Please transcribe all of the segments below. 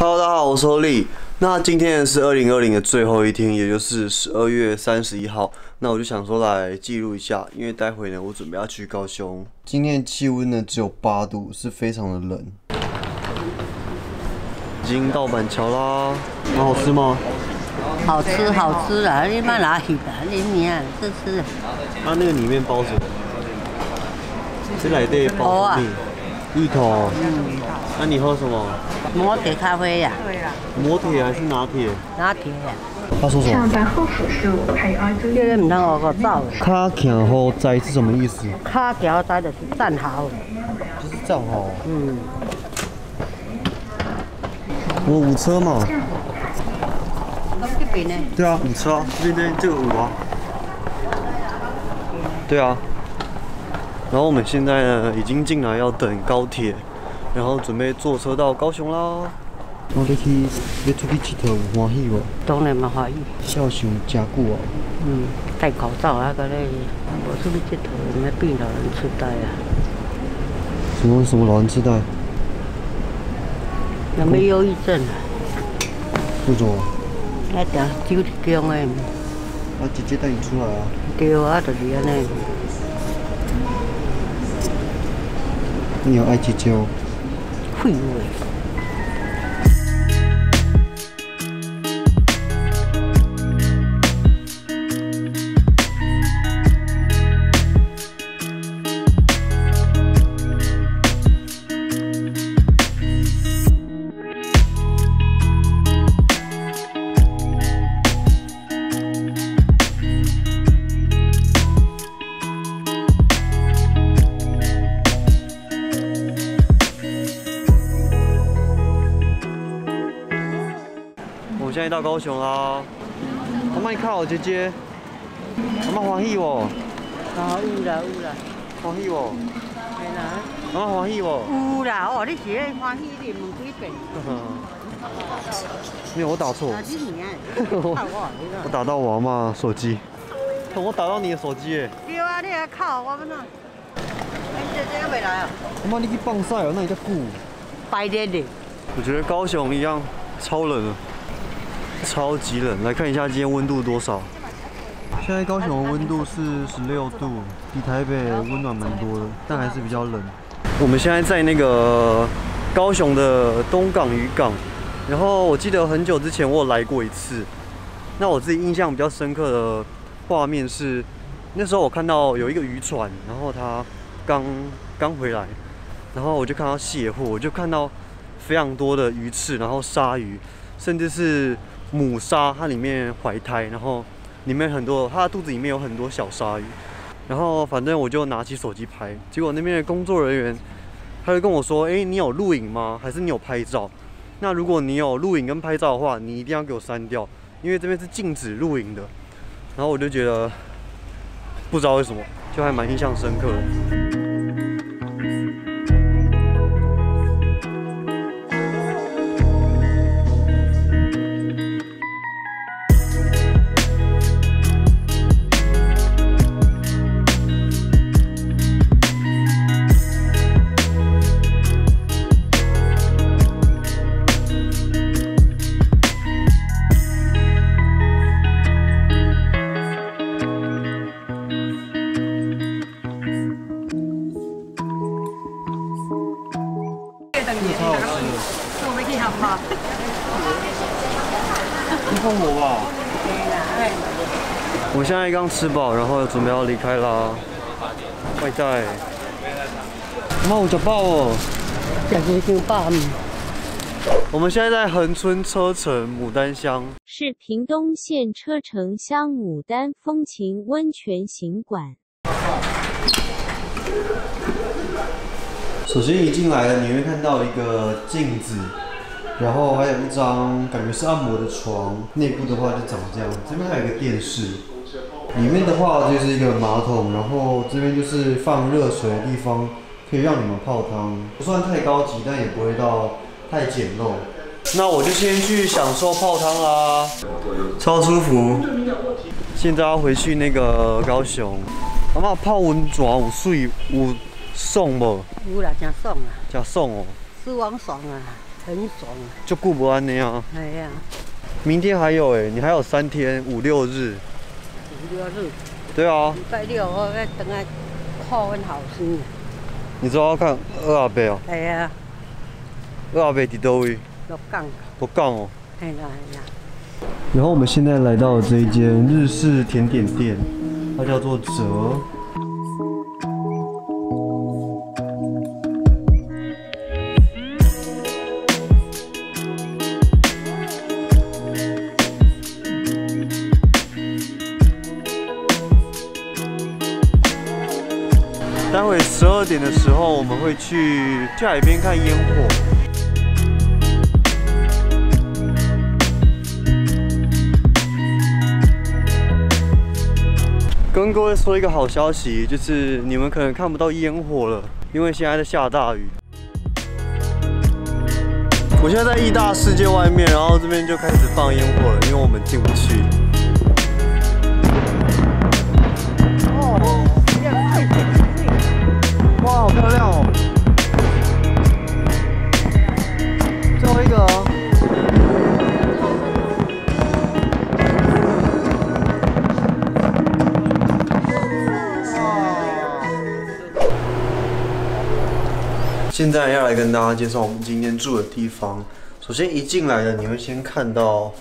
Hello，大家好，我是欧力。那今天是二零二零的最后一天，也就是十二月三十一号。那我就想说来记录一下，因为待会呢，我准备要去高雄。今天气温呢只有八度，是非常的冷。已经到板桥啦，蛮好吃吗？好吃好吃啊！你买哪里的？你你啊，这吃。它那个里面包什么？这来的包什么？芋头。嗯。那你喝什么？摩铁咖啡呀。对呀。摩铁还是拿铁？拿铁。他说什么？上班后手术还有二周。这个唔通我个走。卡桥好在是什么意思？卡桥在就是站好。就是站好。嗯。我五车嘛。这边呢？对啊，五车啊，这边这个五啊。对啊。然后我们现在呢，已经进来要等高铁，然后准备坐车到高雄啦。我哋去要出去佚佗，有欢喜无？当然嘛欢喜。笑想真久哦。嗯，戴口罩啊，个咧，无出去佚佗，咩变老人痴呆啊？什么什么老人痴呆？有没忧郁症啊？不做。那点酒强诶。我直接带你出来啊。对啊，就是安尼。你有爱去酒？会会。到高雄啦！阿妈，你看我姐姐，阿妈欢喜哦。啊，有啦有啦，欢喜哦。阿妈欢喜哦。有啦哦，你欢喜你问几遍？没有，我打错。我打到我阿妈手机。我打到你的手机诶。对啊，你还靠我们呢。你姐姐又没来啊？阿妈，你去放晒哦，那你在顾？白天的。我觉得高雄一样超冷啊。超级冷，来看一下今天温度多少。现在高雄的温度是十六度，比台北温暖蛮多的，但还是比较冷。我们现在在那个高雄的东港渔港，然后我记得很久之前我有来过一次。那我自己印象比较深刻的画面是，那时候我看到有一个渔船，然后它刚刚回来，然后我就看到卸货，我就看到非常多的鱼翅，然后鲨鱼，甚至是。母鲨它里面怀胎，然后里面很多，它的肚子里面有很多小鲨鱼。然后反正我就拿起手机拍，结果那边的工作人员他就跟我说：“哎，你有录影吗？还是你有拍照？那如果你有录影跟拍照的话，你一定要给我删掉，因为这边是禁止录影的。”然后我就觉得不知道为什么，就还蛮印象深刻的。我现在刚吃饱，然后准备要离开啦。外带。妈，我吃饱哦。吃饱。我们现在在恒春车城牡丹乡，是屏东县车城乡牡丹风情温泉行馆。首先一进来了，你会看到一个镜子。然后还有一张感觉是按摩的床，内部的话就长这样。这边还有一个电视，里面的话就是一个马桶，然后这边就是放热水的地方，可以让你们泡汤，不算太高级，但也不会到太简陋。那我就先去享受泡汤啦，超舒服。现在要回去那个高雄，阿妈泡温泉有水有爽不？有啦，真爽啊！真爽哦。死王爽啊！很爽。就顾不安那样。哎呀，明天还有哎，你还有三天，五六日。五六日，对啊，礼拜六我要等下看阮后生。你知道要看二阿伯哦？哎呀，二阿伯伫倒位？鹿港。鹿港哦。哎呀哎呀。然后我们现在来到这一间日式甜点店，它叫做哲。待会十二点的时候，我们会去去海边看烟火。跟各位说一个好消息，就是你们可能看不到烟火了，因为现在在下大雨。我现在在义大世界外面，然后这边就开始放烟火了，因为我们进不去。漂亮哦！最后一个哦。现在要来跟大家介绍我们今天住的地方。首先一进来的，你会先看到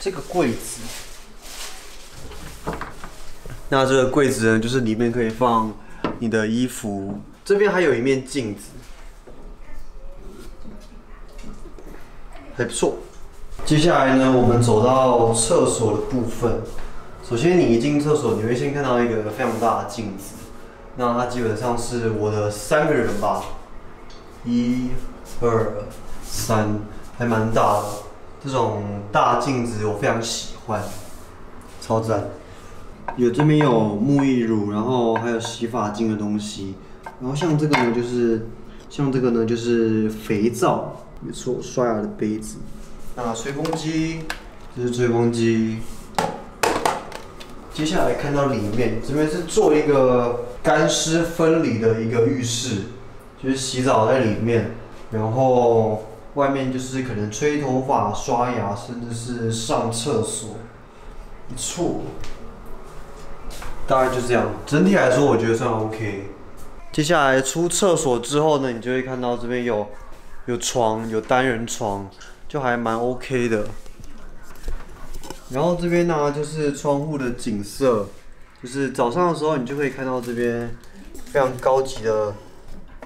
这个柜子。那这个柜子呢，就是里面可以放你的衣服。这边还有一面镜子，还不错。接下来呢，我们走到厕所的部分。首先，你一进厕所，你会先看到一个非常大的镜子。那它基本上是我的三个人吧，一、二、三，还蛮大的。这种大镜子我非常喜欢，超赞。有这边有沐浴乳，然后还有洗发精的东西。然后像这个呢，就是像这个呢，就是肥皂，没错，刷牙的杯子。那吹风机，这是吹风机。接下来看到里面，这边是做一个干湿分离的一个浴室，就是洗澡在里面，然后外面就是可能吹头发、刷牙，甚至是上厕所，不错。大概就这样，整体来说我觉得算 OK。接下来出厕所之后呢，你就会看到这边有有床，有单人床，就还蛮 OK 的。然后这边呢，就是窗户的景色，就是早上的时候你就可以看到这边非常高级的、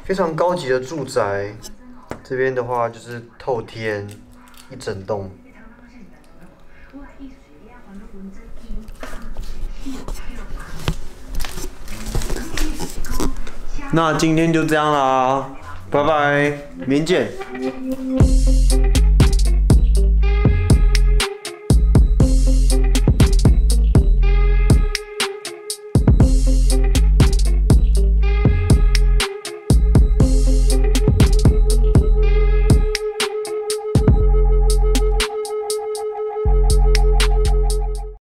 非常高级的住宅。这边的话就是透天一整栋。那今天就这样啦，拜拜，明天见。